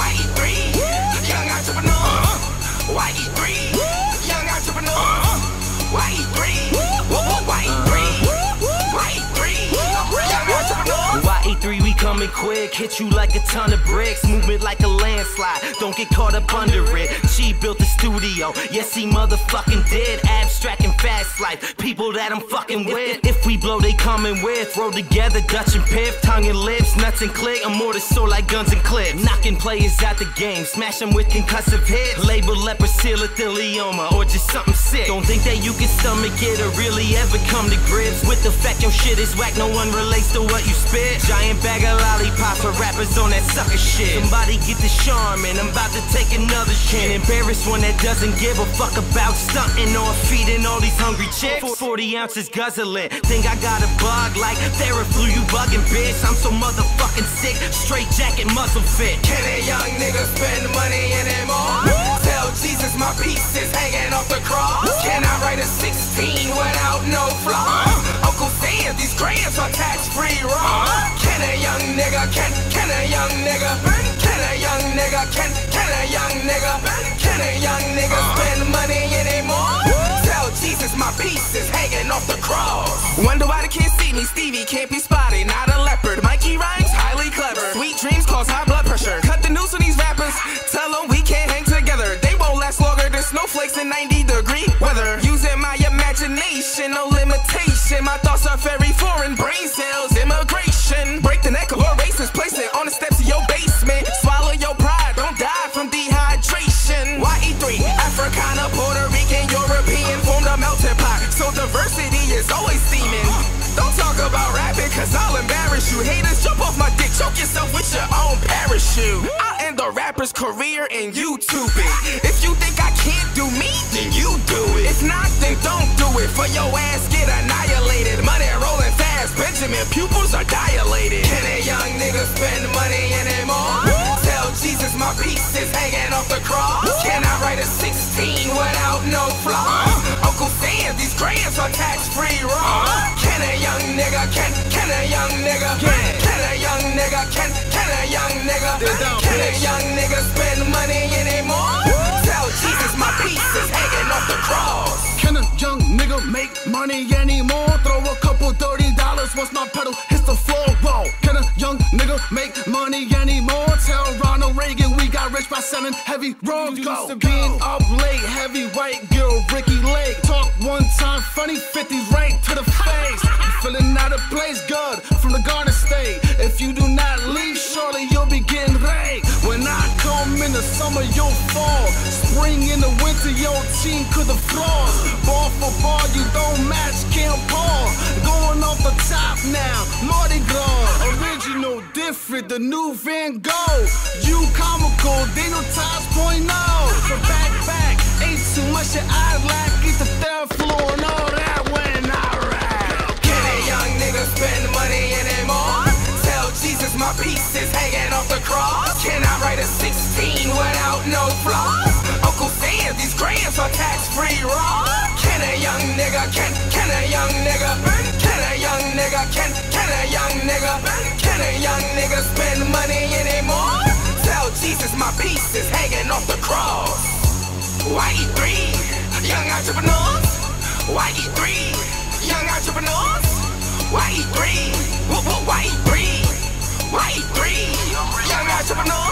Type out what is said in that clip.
YE3, young entrepreneur. YE3, young entrepreneur. YE3, YE3, YE3, young entrepreneur. YE3, we coming quick, hit you like a ton of bricks, movement like a landslide. Don't get caught up under it. She built the studio, yes he motherfucking did. Abstract and fast life, people that I'm fucking with. If we blow, they coming with. Roll together, Dutch and Piff, tongue and lips, nuts and click. I'm more the soul like guns and clips. Knocking players out the game, smash them with concussive hits. Label leprothelioma or just something sick. Don't think that you can stomach it or really ever come to grips with the fact your shit is whack. No one relates to what you spit. Giant bag of lollipops for rappers on that sucker shit. Somebody get the charm and I'm about to take another shit. Embarrass one that doesn't give a fuck about stunting or feeding all these hungry chicks. 40 ounces guzzling. Think I got a bug like Theraflu, you bugging bitch. I'm so motherfucking sick. Straight jacket, muzzle fit. Can a young nigga spend money anymore? Tell Jesus my pieces hanging off the cross. Can I write a 16 without no flaws? Uh-huh. Uncle Sam, these grams are tax free raw. Uh-huh. Can a young nigga, can, can a young nigga, can a young nigga, can, can Why the see me, Stevie can't be spotted, not a leopard. Mikey rhymes highly clever. Sweet dreams cause high blood pressure. Cut the news on these rappers, tell them we can't hang together. They won't last longer than snowflakes in 90 degree weather. Using my imagination, no limitation. My thoughts are very foreign, brain cells, immigration. Break the neck of a racist, place it on the steps of your basement. Swallow your pride, don't die from dehydration. YE3, Africana, Puerto Rican, European, formed a melting pot. So diversity is always steaming. About rapping, cause I'll embarrass you. Haters, jump off my dick, choke yourself with your own parachute. I'll end the rapper's career and YouTube it. If you think I can't do me, then you do it. If not, then don't do it. For your ass get annihilated. Money rolling fast, Benjamin pupils are dilated. Can a young nigga spend money anymore? Tell Jesus my piece is hanging off the cross. Can I write a 16 without no flaws? Uh-huh. Uncle Sam, these grams are tax free raw. Can, can a young nigga, can a young nigga, can, can a young nigga, can a young nigga spend money anymore? Tell Jesus my pieces hanging off the cross. Can a young nigga make money anymore? Throw a couple dirty dollars once my pedal hits the floor. Whoa. Can a young nigga make money anymore? Rich by selling heavy road go. Being up late, heavy white girl, Ricki Lake. Talk one time, funny 50s right to the face. Feeling out of place, good from the Garden State. If you do not leave, surely you'll be getting raped. When I come in the summer, you'll fall. Spring in the winter, your team could have flaws. Ball for ball, you don't match can't Paul. Going off the top now, Mardi Gras. Different, the new Van Gogh. You comical, Dino Tops point oh. So back, back, ain't too much that I lack. Get the third floor and all that when I rap. Can a young nigga spend money anymore? Tell Jesus my pieces hanging off the cross. Can I write a 16 without no flaws? Uncle Sam, these grams are tax free raw. entrepreneurs, YE3. Young entrepreneurs, YE3. YE3. YE3. Young entrepreneurs.